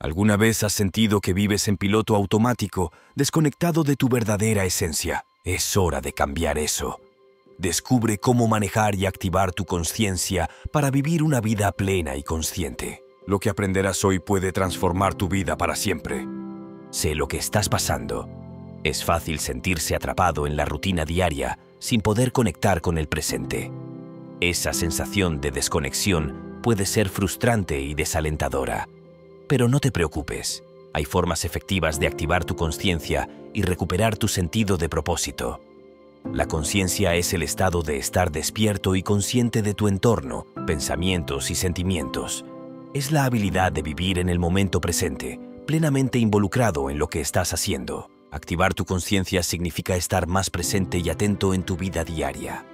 ¿Alguna vez has sentido que vives en piloto automático, desconectado de tu verdadera esencia? Es hora de cambiar eso. Descubre cómo manejar y activar tu conciencia para vivir una vida plena y consciente. Lo que aprenderás hoy puede transformar tu vida para siempre. Sé lo que estás pasando. Es fácil sentirse atrapado en la rutina diaria sin poder conectar con el presente. Esa sensación de desconexión puede ser frustrante y desalentadora. Pero no te preocupes, hay formas efectivas de activar tu conciencia y recuperar tu sentido de propósito. La conciencia es el estado de estar despierto y consciente de tu entorno, pensamientos y sentimientos. Es la habilidad de vivir en el momento presente, plenamente involucrado en lo que estás haciendo. Activar tu conciencia significa estar más presente y atento en tu vida diaria.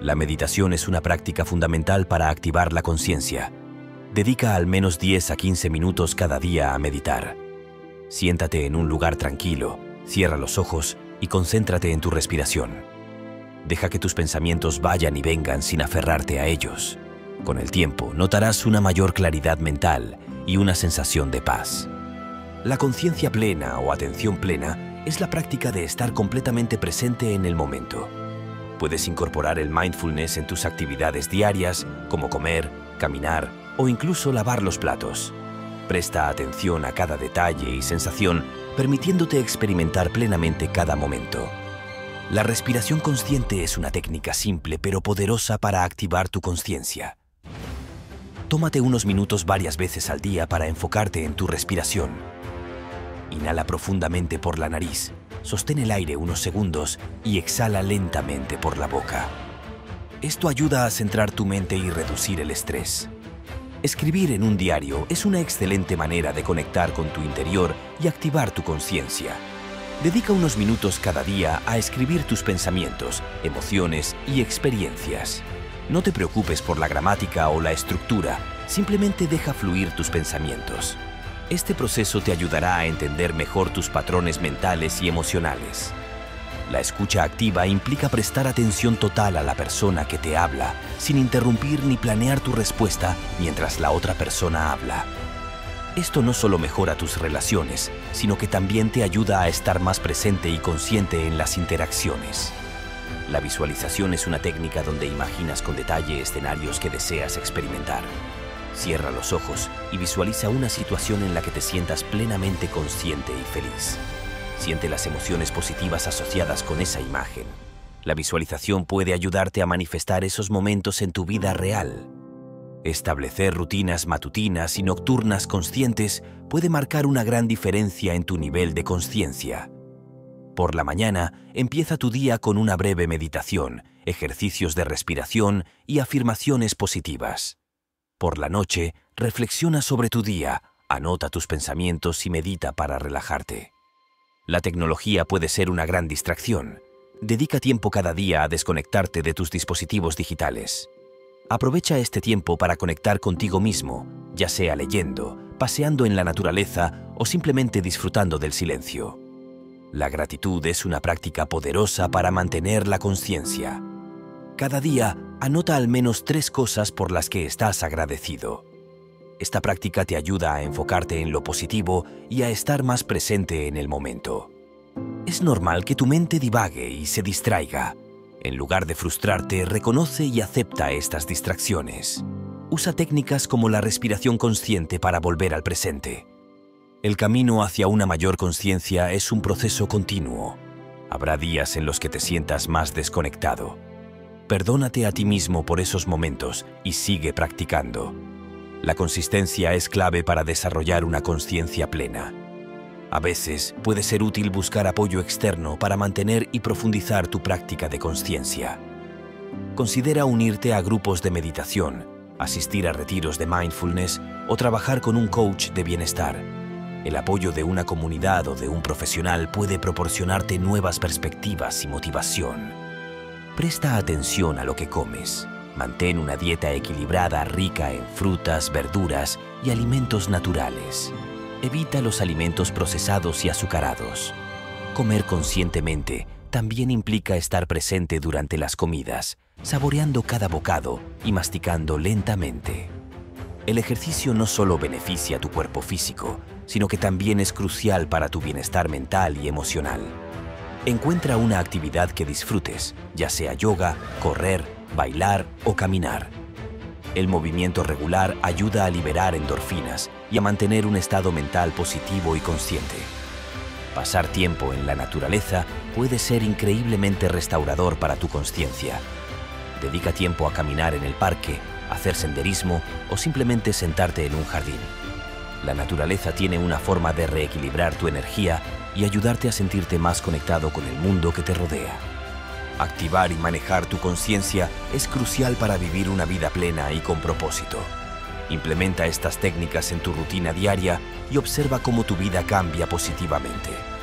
La meditación es una práctica fundamental para activar la conciencia Dedica al menos 10 a 15 minutos cada día a meditar. Siéntate en un lugar tranquilo, cierra los ojos y concéntrate en tu respiración. Deja que tus pensamientos vayan y vengan sin aferrarte a ellos. Con el tiempo notarás una mayor claridad mental y una sensación de paz. La conciencia plena o atención plena es la práctica de estar completamente presente en el momento. Puedes incorporar el mindfulness en tus actividades diarias, como comer, caminar o incluso lavar los platos. Presta atención a cada detalle y sensación, permitiéndote experimentar plenamente cada momento. La respiración consciente es una técnica simple pero poderosa para activar tu conciencia. Tómate unos minutos varias veces al día para enfocarte en tu respiración. Inhala profundamente por la nariz, sostén el aire unos segundos y exhala lentamente por la boca. Esto ayuda a centrar tu mente y reducir el estrés. Escribir en un diario es una excelente manera de conectar con tu interior y activar tu conciencia. Dedica unos minutos cada día a escribir tus pensamientos, emociones y experiencias. No te preocupes por la gramática o la estructura, simplemente deja fluir tus pensamientos. Este proceso te ayudará a entender mejor tus patrones mentales y emocionales. La escucha activa implica prestar atención total a la persona que te habla, sin interrumpir ni planear tu respuesta mientras la otra persona habla. Esto no solo mejora tus relaciones, sino que también te ayuda a estar más presente y consciente en las interacciones. La visualización es una técnica donde imaginas con detalle escenarios que deseas experimentar. Cierra los ojos y visualiza una situación en la que te sientas plenamente consciente y feliz. Siente las emociones positivas asociadas con esa imagen. La visualización puede ayudarte a manifestar esos momentos en tu vida real. Establecer rutinas matutinas y nocturnas conscientes puede marcar una gran diferencia en tu nivel de conciencia. Por la mañana, empieza tu día con una breve meditación, ejercicios de respiración y afirmaciones positivas. Por la noche, reflexiona sobre tu día, anota tus pensamientos y medita para relajarte. La tecnología puede ser una gran distracción. Dedica tiempo cada día a desconectarte de tus dispositivos digitales. Aprovecha este tiempo para conectar contigo mismo, ya sea leyendo, paseando en la naturaleza o simplemente disfrutando del silencio. La gratitud es una práctica poderosa para mantener la conciencia. Cada día, anota al menos tres cosas por las que estás agradecido. Esta práctica te ayuda a enfocarte en lo positivo y a estar más presente en el momento. Es normal que tu mente divague y se distraiga. En lugar de frustrarte, reconoce y acepta estas distracciones. Usa técnicas como la respiración consciente para volver al presente. El camino hacia una mayor conciencia es un proceso continuo. Habrá días en los que te sientas más desconectado. Perdónate a ti mismo por esos momentos y sigue practicando. La consistencia es clave para desarrollar una conciencia plena. A veces puede ser útil buscar apoyo externo para mantener y profundizar tu práctica de conciencia. Considera unirte a grupos de meditación, asistir a retiros de mindfulness o trabajar con un coach de bienestar. El apoyo de una comunidad o de un profesional puede proporcionarte nuevas perspectivas y motivación. Presta atención a lo que comes. Mantén una dieta equilibrada rica en frutas, verduras y alimentos naturales. Evita los alimentos procesados y azucarados. Comer conscientemente también implica estar presente durante las comidas, saboreando cada bocado y masticando lentamente. El ejercicio no solo beneficia a tu cuerpo físico, sino que también es crucial para tu bienestar mental y emocional. Encuentra una actividad que disfrutes, ya sea yoga, correr, bailar o caminar. El movimiento regular ayuda a liberar endorfinas y a mantener un estado mental positivo y consciente. Pasar tiempo en la naturaleza puede ser increíblemente restaurador para tu conciencia. Dedica tiempo a caminar en el parque, hacer senderismo o simplemente sentarte en un jardín. La naturaleza tiene una forma de reequilibrar tu energía y ayudarte a sentirte más conectado con el mundo que te rodea. Activar y manejar tu conciencia es crucial para vivir una vida plena y con propósito. Implementa estas técnicas en tu rutina diaria y observa cómo tu vida cambia positivamente.